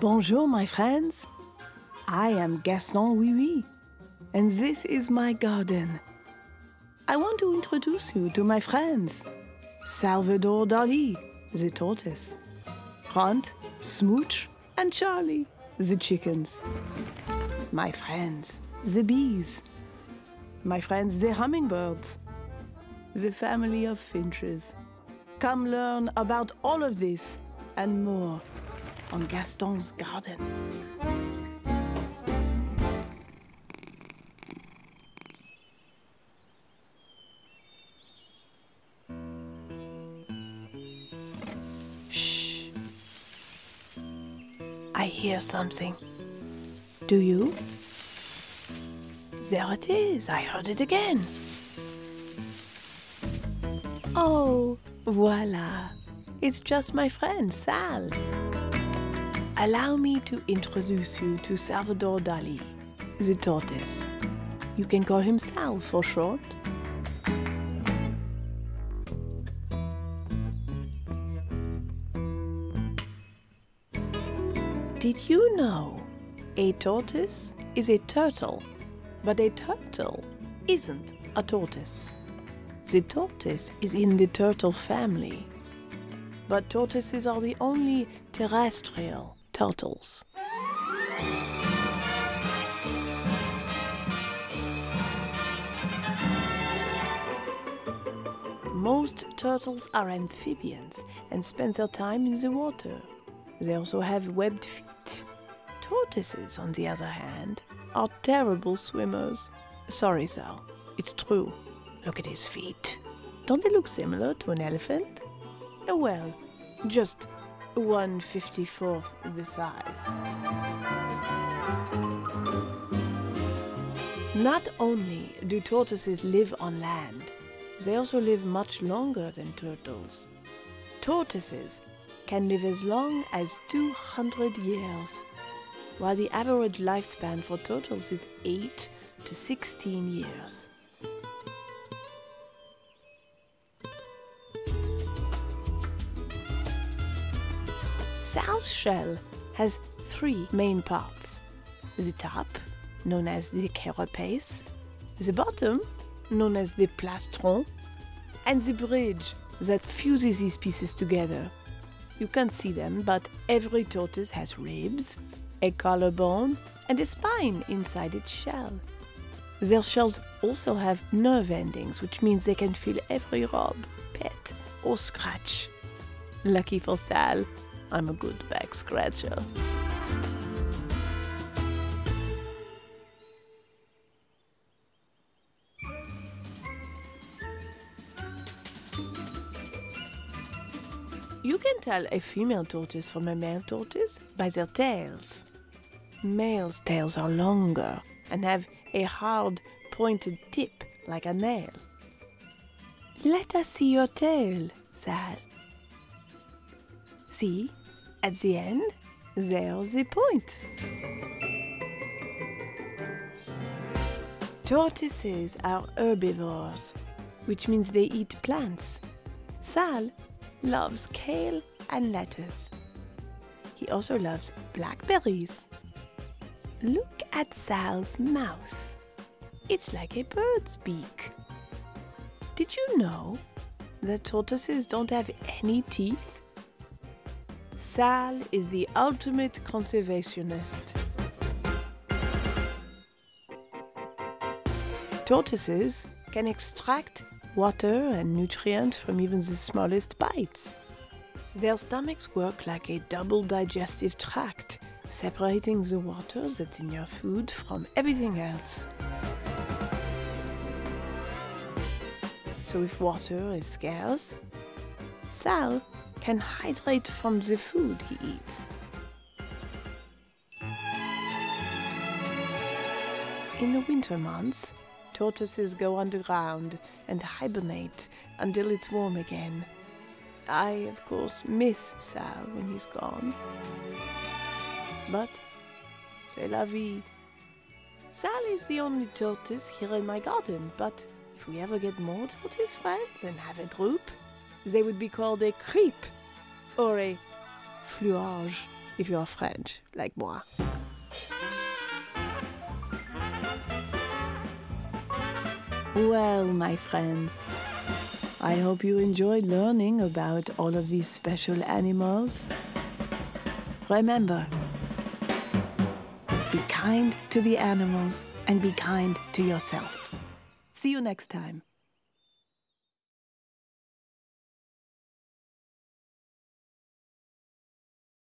Bonjour, my friends. I am Gaston Oui, and this is my garden. I want to introduce you to my friends Salvador Dali, the tortoise, Hunt, Smooch, and Charlie, the chickens. My friends, the bees. My friends, the hummingbirds. The family of finches. Come learn about all of this and more on Gaston's garden. Shh. I hear something. Do you? There it is. I heard it again. Oh, voila. It's just my friend, Sal. Allow me to introduce you to Salvador Dali, the tortoise. You can call him Sal for short. Did you know a tortoise is a turtle, but a turtle isn't a tortoise? The tortoise is in the turtle family, but tortoises are the only terrestrial turtles. Most turtles are amphibians and spend their time in the water. They also have webbed feet. Tortoises, on the other hand, are terrible swimmers. Sorry, Sal. It's true. Look at his feet. Don't they look similar to an elephant? Well, just one fifty-fourth the size. Not only do tortoises live on land, they also live much longer than turtles. Tortoises can live as long as 200 years, while the average lifespan for turtles is 8 to 16 years. Sal's shell has three main parts the top, known as the carapace, the bottom, known as the plastron, and the bridge that fuses these pieces together. You can't see them, but every tortoise has ribs, a collarbone, and a spine inside its shell. Their shells also have nerve endings, which means they can feel every rub, pet, or scratch. Lucky for Sal, I'm a good back scratcher. You can tell a female tortoise from a male tortoise by their tails. Males' tails are longer and have a hard, pointed tip like a nail. Let us see your tail, Sal. See, at the end, there's the point. Tortoises are herbivores, which means they eat plants. Sal loves kale and lettuce. He also loves blackberries. Look at Sal's mouth. It's like a bird's beak. Did you know that tortoises don't have any teeth? Sal is the ultimate conservationist. Tortoises can extract water and nutrients from even the smallest bites. Their stomachs work like a double digestive tract, separating the water that's in your food from everything else. So if water is scarce, Sal can hydrate from the food he eats. In the winter months, tortoises go underground and hibernate until it's warm again. I, of course, miss Sal when he's gone. But, c'est la vie. Sal is the only tortoise here in my garden, but if we ever get more tortoise friends and have a group, they would be called a creep or a fluage. if you're French, like moi. Well, my friends, I hope you enjoyed learning about all of these special animals. Remember, be kind to the animals and be kind to yourself. See you next time.